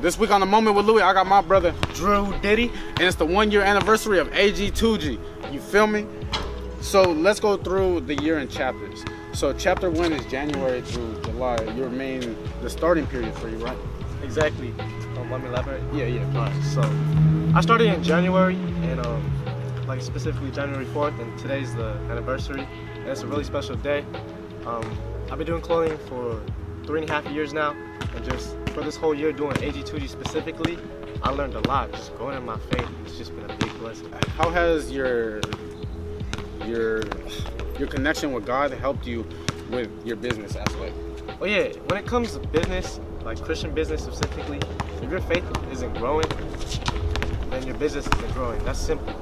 This week on the moment with Louie, I got my brother Drue Diddy. and it's the one year anniversary of AG2G. You feel me? So let's go through the year in chapters. So chapter one is January through July. Your main, the starting period for you, right? Exactly. Um, let me elaborate. Yeah, yeah. Alright, so I started in January and um, like specifically January 4th, and today's the anniversary, and it's a really special day. Um, I've been doing clothing for three and a half years now, and just for this whole year doing AG2G specifically, I learned a lot. Just growing in my faith, it's just been a big blessing. How has your your your connection with God helped you with your business aspect? Oh yeah, when it comes to business, like Christian business specifically, if your faith isn't growing, then your business isn't growing. That's simple.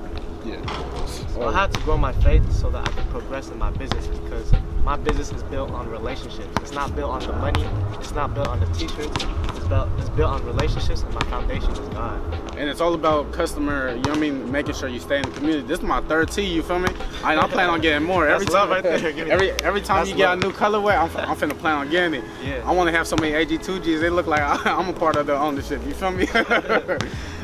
Yeah. So I had to grow my faith so that I could progress in my business because my business is built on relationships. It's not built on the money. It's not built on the t-shirts. It's built, it's built on relationships and my foundation is God. and it's all about customer. You know what I mean? Making sure you stay in the community. This is my third T. You feel me? I, I plan on getting more every That's time. love right there. Every every time That's you get love. a new colorway, I'm, I'm finna plan on getting it. Yeah. I want to have so many AG2Gs. They look like I'm a part of the ownership. You feel me?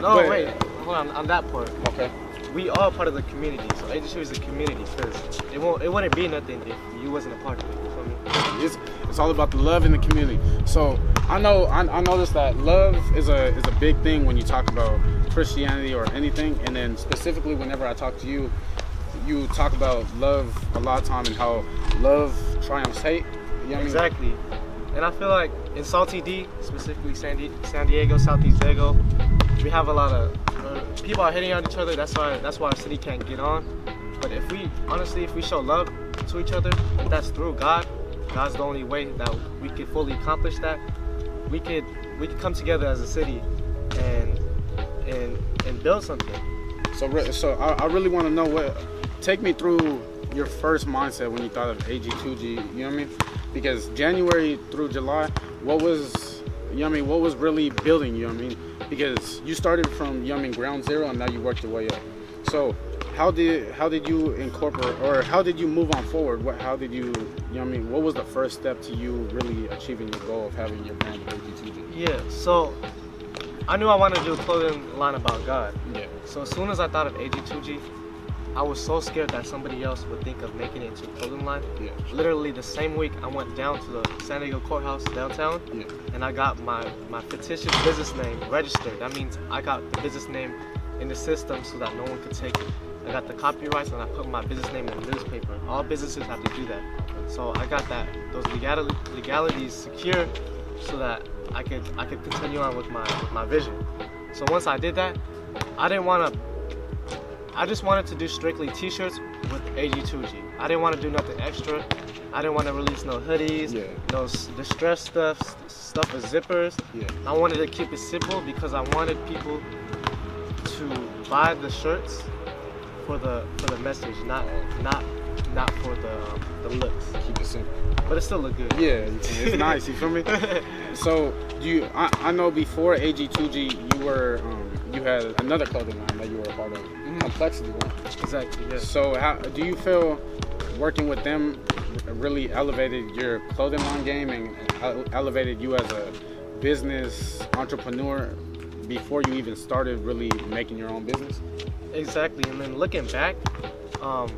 No, But- wait, hold on, on that part. Okay. We are part of the community, so AG2 is a community because it won't, it wouldn't be nothing if you wasn't a part of it. You feel me? It's it's all about the love in the community. So I know I, I noticed that love is a is a big thing when you talk about Christianity or anything, and then specifically whenever I talk to you, you talk about love a lot of time and how love triumphs hate. You know what I mean? Exactly. And I feel like in Salty D, specifically San, Di- San Diego, Southeast Dago, we have a lot of people are hitting on each other. That's why that's why our city can't get on. But if we honestly, if we show love to each other, that's through God, God's the only way that we could fully accomplish that. We could we could come together as a city and and and build something. So so I, I really want to know what. Take me through your first mindset when you thought of AG2G. You know what I mean? Because January through July, what was you know what I mean? What was really building? You know what I mean? Because you started from I mean ground zero and now you worked your way up. So how did how did you incorporate or how did you move on forward? What how did you you know what I mean? What was the first step to you really achieving your goal of having your brand of AG2G? Yeah. So I knew I wanted to do a clothing line about God. Yeah. So as soon as I thought of AG2G, I was so scared that somebody else would think of making it into a clothing line. Yeah. Literally the same week, I went down to the San Diego courthouse downtown, Yeah. and I got my my fictitious business name registered. That means I got the business name in the system so that no one could take it. I got the copyrights and I put my business name in the newspaper. All businesses have to do that. So I got that those legality, legalities secure so that I could I could continue on with my with my vision. So once I did that, I didn't want to. I just wanted to do strictly T-shirts with AG2G. I didn't want to do nothing extra. I didn't want to release no hoodies, Yeah. no distressed stuff, stuff with zippers. Yeah. I wanted to keep it simple because I wanted people to buy the shirts for the for the message, not not not for the um, the looks. Keep it simple. But it still look good. Yeah, it's nice. You feel me? So do you? I, I know before AG2G, you were um, you had another clothing line that you were a part of, Complexity, right? Exactly. Yes. So how do you feel working with them really elevated your clothing line game and elevated you as a business entrepreneur before you even started really making your own business? Exactly. And then looking back, um,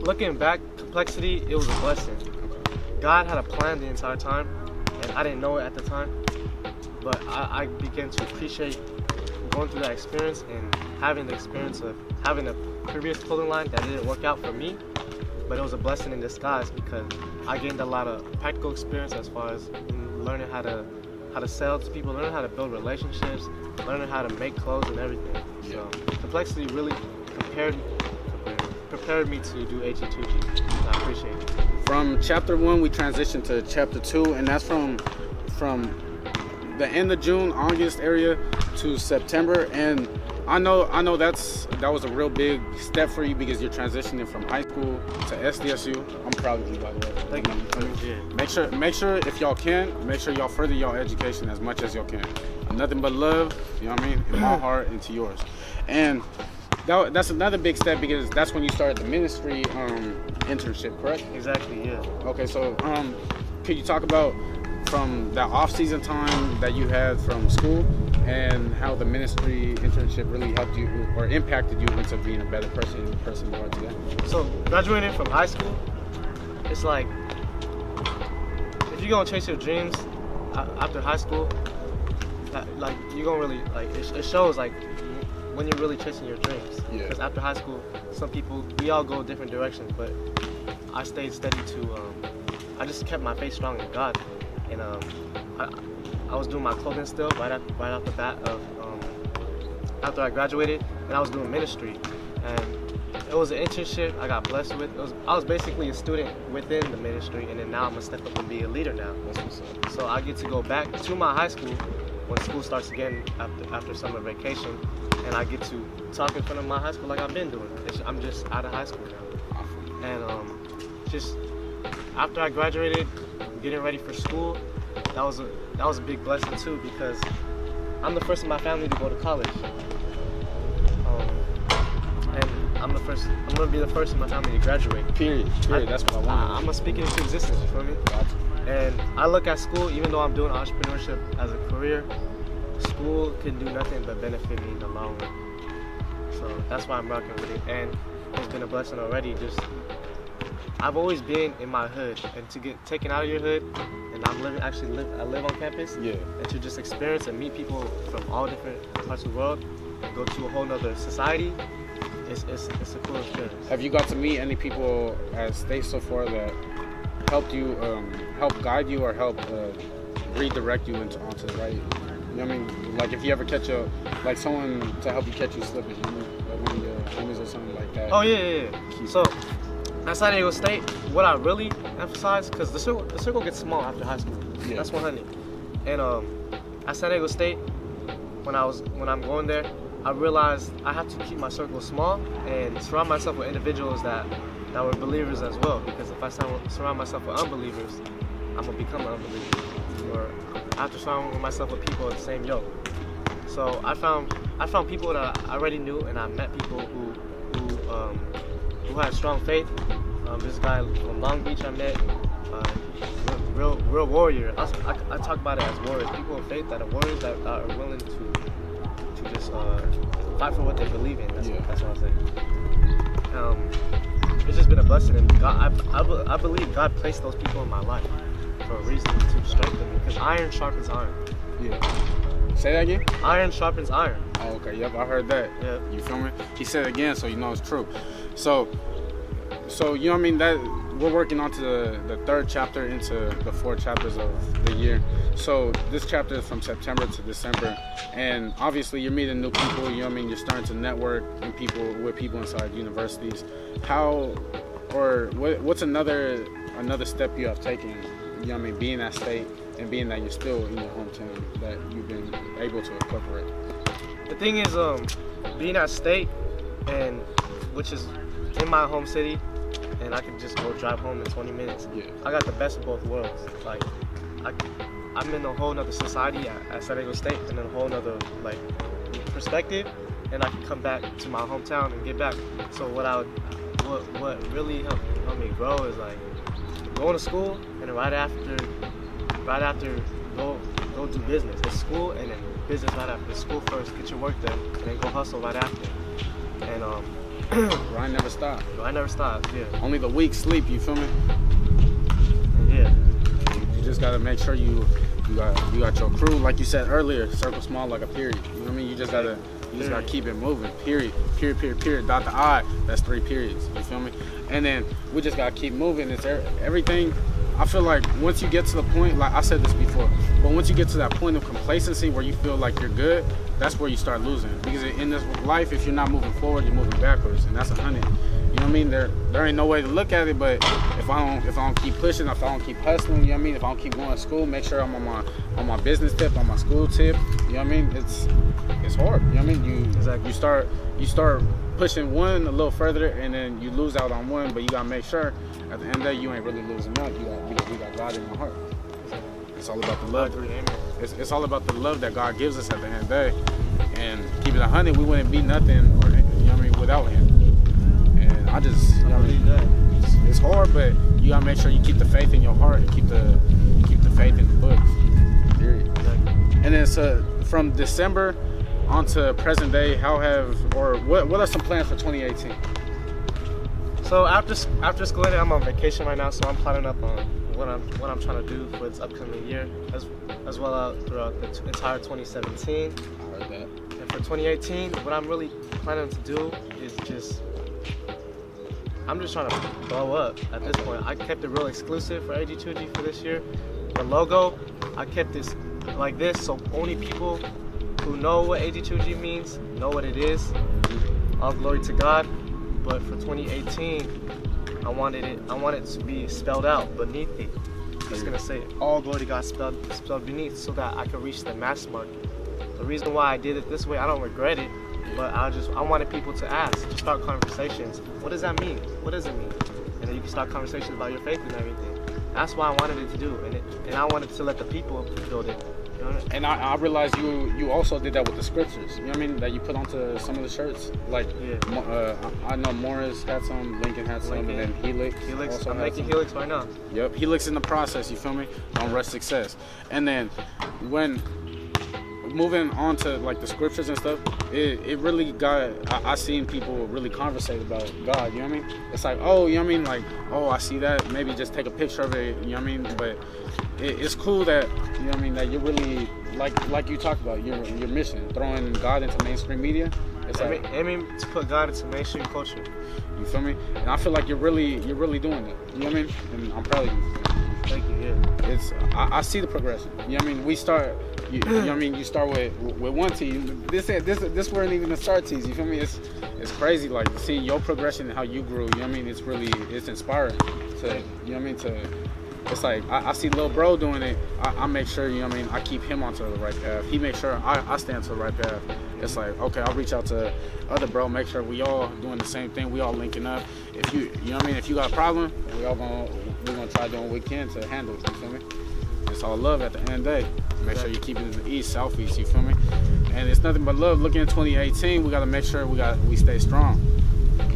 looking back, complexity, it was a blessing. God had a plan the entire time, and I didn't know it at the time. But I, I began to appreciate going through that experience and having the experience of having a previous clothing line that didn't work out for me. But it was a blessing in disguise because I gained a lot of practical experience as far as learning how to how to sell to people, learning how to build relationships, learning how to make clothes and everything. So complexity really prepared prepared me to do AG2G. I appreciate it. From chapter one, we transitioned to chapter two, and that's from from the end of June, August area to September. And I know, I know that's that was a real big step for you because you're transitioning from high school to SDSU. I'm proud of you, by the way. Thank you. Make sure, make sure if y'all can, make sure y'all further y'all education as much as y'all can. Nothing but love, you know what I mean, in my heart and to yours. And that, that's another big step because that's when you started the ministry um, internship, correct? Exactly, yeah. Okay, so um, could you talk about from that off-season time that you had from school and how the ministry internship really helped you or impacted you into being a better person the person you are today. So graduating from high school, it's like if you're gonna chase your dreams after high school, like you're gonna really like it, it shows like when you're really chasing your dreams. Yeah. Because after high school, some people we all go different directions, but I stayed steady to. Um, I just kept my faith strong in God, and um, I, I was doing my clothing still right at, right off the bat of um, after I graduated, and I was doing ministry, and it was an internship I got blessed with. It was I was basically a student within the ministry, and then now I'm gonna step up and be a leader now. That's what's up. So I get to go back to my high school when school starts again after after summer vacation, and I get to talk in front of my high school like I've been doing. It's, I'm just out of high school now, and um, just after I graduated, getting ready for school, that was a that was a big blessing too because I'm the first in my family to go to college. Um, and I'm the first. I'm gonna be the first in my family to graduate. Period. Period. That's what I I, want. I'm gonna speak it into existence. You feel me? And I look at school, even though I'm doing entrepreneurship as a career, school can do nothing but benefit me in the long run. So that's why I'm rocking with it. And it's been a blessing already. Just I've always been in my hood, and to get taken out of your hood, and I'm living actually live I live on campus, Yeah. and to just experience and meet people from all different parts of the world, and go to a whole nother society, it's, it's, it's a cool experience. Have you got to meet any people at State so far that helped you, um, help guide you, or help uh, redirect you into onto the right? You know what I mean? Like if you ever catch a, like someone to help you catch you slipping, you know, like one of your homies or something like that. Oh yeah, yeah, yeah. So at San Diego State, what I really emphasize, because the circle, the circle gets small after high school. Yeah. That's 100. And um, at San Diego State, when I was when I'm going there, I realized I have to keep my circle small and surround myself with individuals that that were believers as well. Because if I surround myself with unbelievers, I'm gonna become an unbeliever. Or I have to surround myself with people of the same yoke. So I found I found people that I already knew, and I met people who who um, who had strong faith. Um, this guy from Long Beach I met, uh, real, real warrior. I, I, I talk about it as warriors, people of faith that are warriors that, that are willing to to just uh, fight for what they believe in. That's, Yeah. that's what I say. Um, it's just been a blessing, and God, I, I, I believe God placed those people in my life for a reason to strengthen me. Because iron sharpens iron. Yeah. Say that again. Iron sharpens iron. Oh, okay. Yep, I heard that. Yeah. You feel me? He said it again, so you know it's true. So, so you know I mean? That we're working on to the, the third chapter into the four chapters of the year. So this chapter is from September to December, and obviously you're meeting new people. You know I mean? You're starting to network and people with people inside universities. How, or what, what's another another step you have taken? You know I mean? Being at state and being that you're still in your hometown that you've been able to incorporate. The thing is, um, being at state, and which is in my home city, and I can just go drive home in 20 minutes. Yeah. I got the best of both worlds. Like, I, I'm in a whole nother society at, at San Diego State, and in a whole nother like perspective, and I can come back to my hometown and get back. So what I, would, what what really helped, helped me grow is like going to school, and then right after, right after go go do business. It's school and then business right after. School first, get your work done, and then go hustle right after. And um, Grind never stop. I never stop. Yeah, Only the weak sleep. You feel me? yeah. You just gotta make sure you you got you got your crew, like you said earlier, circle small like a period. You know what I mean? You just gotta you just gotta keep it moving. Period. Period. Period. Period. Dot the I. That's three periods. You feel me? And then we just gotta keep moving. It's er- everything. I feel like once you get to the point, like I said this before, but once you get to that point of complacency where you feel like you're good, that's where you start losing. Because in this life, if you're not moving forward, you're moving backwards, and that's a hundred. You know what I mean? There, there ain't no way to look at it, but if I don't, if I don't keep pushing, if I don't keep hustling, you know what I mean? If I don't keep going to school, make sure I'm on my, on my business tip, on my school tip. You know what I mean? It's, it's hard. You know what I mean? You, Exactly. you start, you start pushing one a little further, and then you lose out on one. But you gotta make sure at the end of the day, you ain't really losing out. You got, you got, you got God in your heart. It's all about the love. It's, it's all about the love that God gives us at the end of the day. And keep it a hundred, we wouldn't be nothing, or you know what I mean, without Him. And I just, you know I mean, it's, it's hard, but you gotta make sure you keep the faith in your heart and keep the, keep the faith in the books. Period. And then so from December on to present day, how have or what what are some plans for 2018? So after after school, ended, I'm on vacation right now, so I'm planning up on what I'm what I'm trying to do for this upcoming year, as as well as throughout the t- entire 2017. I heard that. And for 2018, what I'm really planning to do is just I'm just trying to blow up at this point. I kept it real exclusive for AG2G for this year. The logo, I kept this like this, so only people who know what AG2G means know what it is. All glory to God. But for 2018, I wanted it. I want it to be spelled out beneath it. It's gonna say all glory to God spelled spelled beneath, so that I can reach the mass market. The reason why I did it this way, I don't regret it, but I just I wanted people to ask, to start conversations. What does that mean? What does it mean? And then you can start conversations about your faith and everything. That's why I wanted it to do, and it, and I wanted to let the people build it. You know what I mean? And I, I realized you you also did that with the scriptures. You know what I mean? That you put onto some of the shirts. Like, Yeah. Uh, I know Morse had some, Lincoln had some, and then Helix. Helix, also I'm making some. Helix right now. Yep, Helix in the process. You feel me? On Rush Success. And then when moving on to like the scriptures and stuff, it, it really got. I, I seen people really conversate about God. You know what I mean? It's like, oh, you know what I mean? Like, oh, I see that. Maybe just take a picture of it. You know what I mean? But it, it's cool that you know what I mean that you're really like like you talked about your your mission, throwing God into mainstream media. It's like, Aiming, aiming to put God into mainstream culture. you feel me? And I feel like you're really you're really doing that. You know what I mean? And I'm proud of you. Thank you. Yeah. it's I, I see the progression. You know what I mean? We start you, you know I mean, you start with with one team. This this this weren't even the start teams, you feel me? It's it's crazy like seeing your progression and how you grew, you know what I mean? It's really it's inspiring to you know I mean to it's like I, I see little bro doing it. I, I make sure you know what I mean. I keep him onto the right path. He makes sure I, I stay onto the right path. It's like okay, I'll reach out to other bro. Make sure we all doing the same thing. We all linking up. If you you know what I mean. If you got a problem, we all gonna we're gonna try doing what we can to handle it. You feel me? It's all love at the end of the day. Make sure you keep it in the east, southeast. You feel me? And it's nothing but love. Looking at 2018, we gotta make sure we got we stay strong.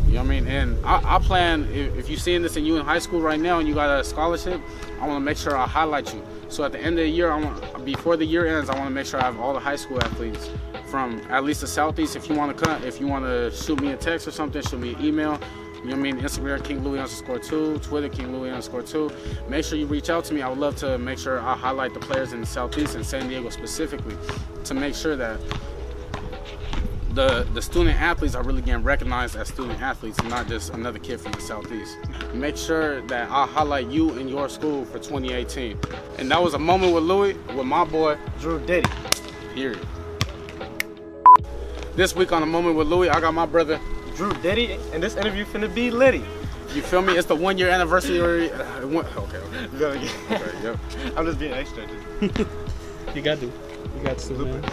You know what I mean? And I, I plan, if, if you're seeing this and you in high school right now and you got a scholarship, I want to make sure I highlight you. So at the end of the year, I want before the year ends, I want to make sure I have all the high school athletes from at least the southeast. If you want to come, if you want to shoot me a text or something, shoot me an email. You know what I mean? Instagram King Louie underscore two, Twitter King Louie underscore two. Make sure you reach out to me. I would love to make sure I highlight the players in the southeast and San Diego specifically to make sure that the the student athletes are really getting recognized as student athletes and not just another kid from the southeast. Make sure that I highlight you and your school for 2018. And that was a moment with Louie, with my boy, Drue Diddy. period. This week on a moment with Louie, I got my brother. Drue Diddy, and this interview finna be litty. You feel me? It's the one year anniversary. uh, one- Okay, okay. You gotta get. okay yep. I'm just being extra. Just. You got to. You got to, man.